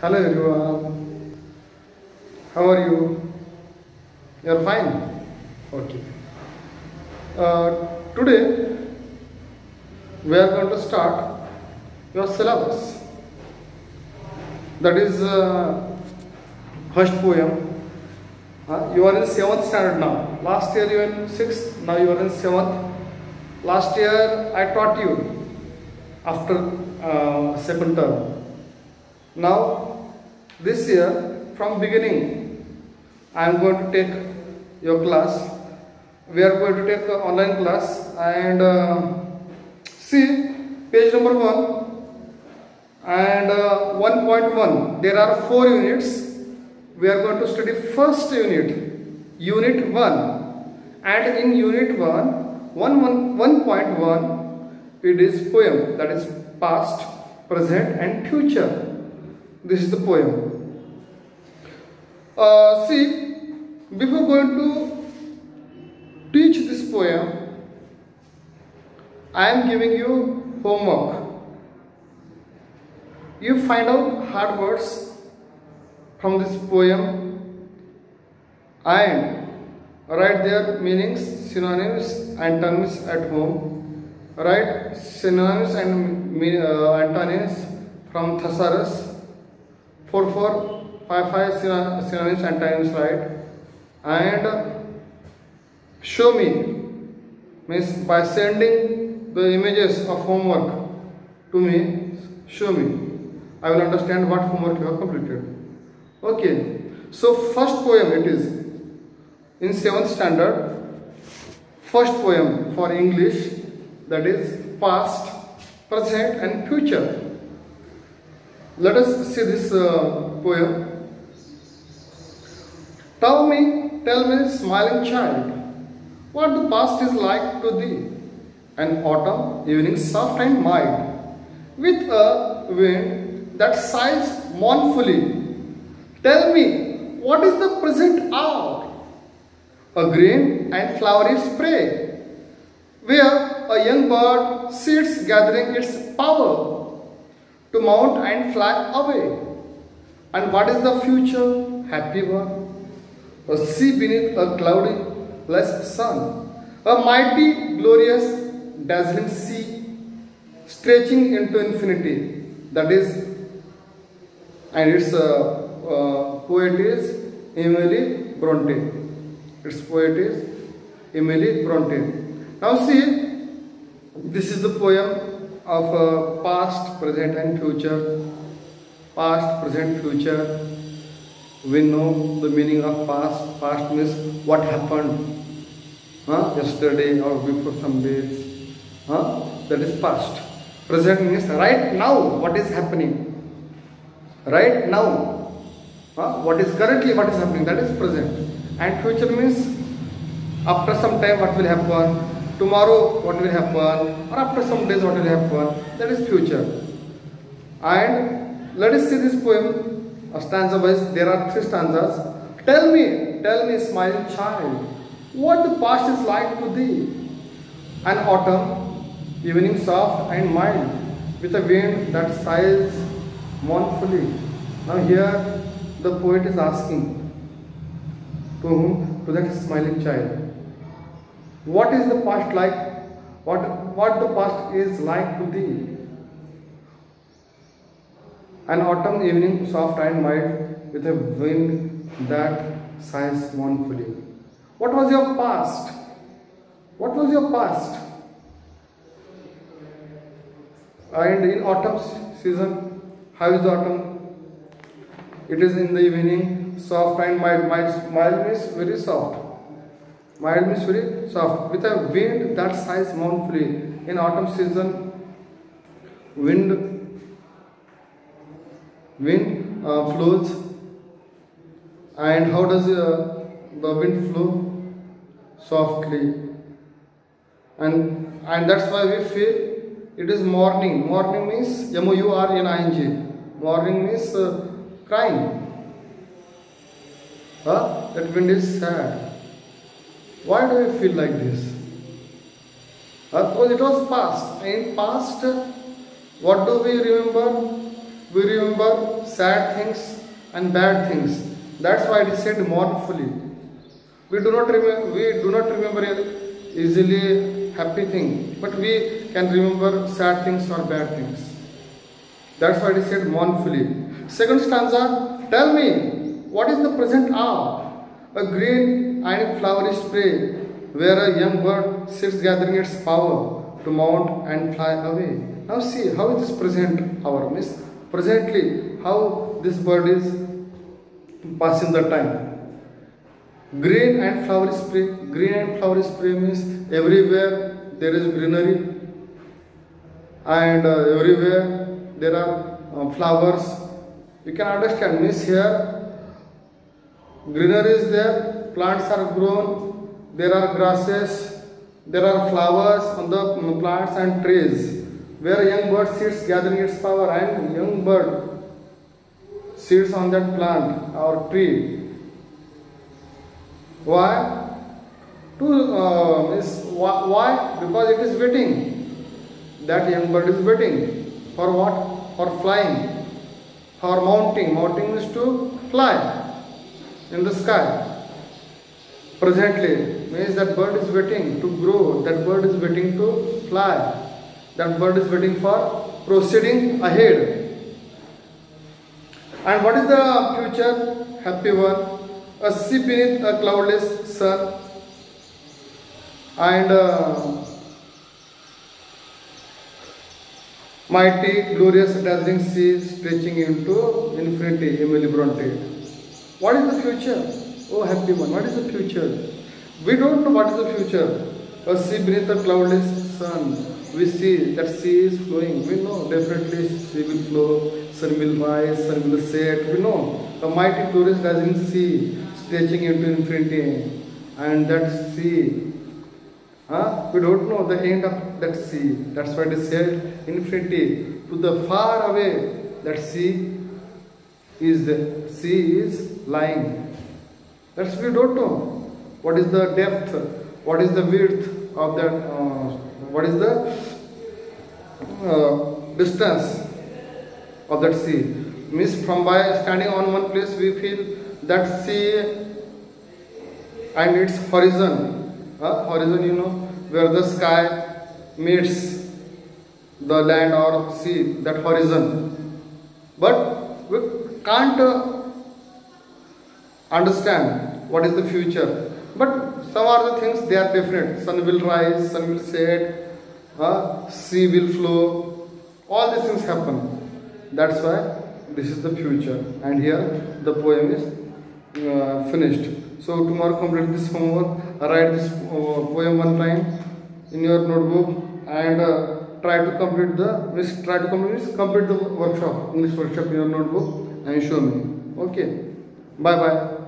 Hello everyone. How are you? You're fine? Okay. Uh, today we are going to start your syllabus. That is uh, first poem. Uh, you are in seventh standard now. Last year you were in sixth. Now you are in seventh. Last year I taught you after uh, second term. Now this year from beginning I am going to take your class. We are going to take online class and uh, see page number one. And uh, 1.1 there are four units. We are going to study first unit unit 1 and in unit 1 1, 1 1.1 it is poem that is past present and future this is the poem uh, see before going to teach this poem i am giving you homework you find out hard words from this poem and write their meanings, synonyms, and antonyms at home. Write synonyms and uh, antonyms from thesaurus. 4 4 5 5 syno- synonyms antonyms write and show me means by sending the images of homework to me show me. I will understand what homework you have completed. Okay. So first poem it is in 7th standard. First poem for english that is past present and future let us see this uh, poem. Tell me tell me smiling child what the past is like to thee? An autumn evening soft and mild with a wind that sighs mournfully. Tell me what is the present hour? A green and flowery spray where a young bird sits gathering its power to mount and fly away and what is the future happy one a sea beneath a cloudy less sun, a mighty, glorious, dazzling sea stretching into infinity. That is, and its uh, uh, poet is Emily Bronte. Its poet is Emily Bronte. Now see, this is the poem of uh, past, present, and future. Past, present, future we know the meaning of past. Past means what happened huh? yesterday or before some days. Huh? That is past. Present means right now what is happening. Right now. Huh? What is currently what is happening. That is present. And future means after some time what will happen. Tomorrow what will happen. Or after some days what will happen. That is future. And let us see this poem a stanza wise there are three stanzas tell me tell me smiling child what the past is like to thee an autumn evening soft and mild with a wind that sighs mournfully now here the poet is asking to whom to that smiling child what is the past like what what the past is like to thee an autumn evening, soft and mild, with a wind that sighs mournfully. What was your past? What was your past? And in autumn season, how is autumn? It is in the evening, soft and mild. Mild, mild means very soft. Mild very soft, with a wind that sighs mournfully. In autumn season, wind wind uh, flows. And how does uh, the wind flow? Softly. And and that's why we feel it is mourning. Mourning means m o u r n i n g. Mourning means uh, crying. Huh? that wind is sad why do we feel like this because it was past in past what do we remember we remember sad things and bad things. That's why it is said mournfully. We do not remember. We do not remember easily happy thing, but we can remember sad things or bad things. That's why it is said mournfully. Second stanza. Tell me, what is the present hour? A green and flowery spray, where a young bird sits gathering its power to mount and fly away. Now see how is this present hour Miss presently how this bird is passing the time. Green and flowery spray. Green and flowery spray means everywhere there is greenery and uh, everywhere there are uh, flowers. You can understand means here greenery is there, plants are grown, there are grasses, there are flowers on the plants and trees where young bird sits gathering its power and young bird sits on that plant or tree why? To uh, is why, why? Because it is waiting. That young bird is waiting for what? For flying, for mounting. Mounting is to fly in the sky. Presently means that bird is waiting to grow. That bird is waiting to fly. That bird is waiting for proceeding ahead. And what is the future? Happy one a sea beneath a cloudless sun and uh, mighty glorious dazzling sea stretching into infinity Emily Bronte what is the future oh happy one. What is the future? We don't know what is the future. A sea beneath a cloudless sun. We see that sea is flowing. We know definitely sea will flow sun will rise sun will set. We know a mighty glorious dazzling sea stretching into infinity. And that sea huh? we don't know the end of that sea. That's why it is said infinity. To the far away that sea is the sea is lying that's we don't know what is the depth what is the width of that uh, what is the uh, distance of that sea. Means from by standing on one place we feel that sea and its horizon uh, horizon you know where the sky meets the land or sea that horizon. But we can't uh, understand what is the future but some are the things they are different sun will rise sun will set uh, sea will flow all these things happen that's why this is the future and here the poem is uh, finished. So tomorrow complete this homework, write this uh, poem one time in your notebook and uh, try to complete the means try to complete complete the workshop English workshop in your notebook and show me. Okay. Bye bye.